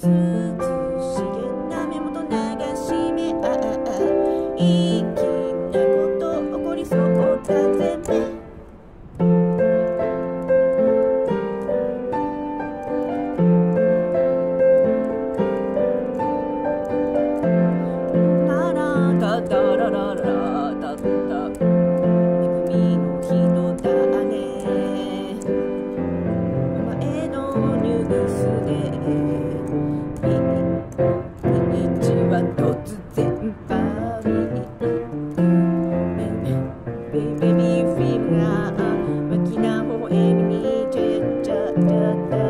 しげな目元流し目あああラー」「脇が微笑みにちゃっちゃっちゃった」